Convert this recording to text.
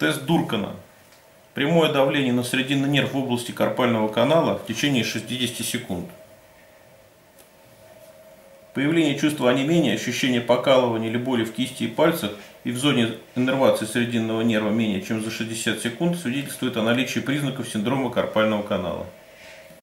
Тест Дуркана. Прямое давление на срединный нерв в области карпального канала в течение 60 секунд. Появление чувства онемения, ощущение покалывания или боли в кисти и пальцах и в зоне иннервации срединного нерва менее чем за 60 секунд свидетельствует о наличии признаков синдрома карпального канала.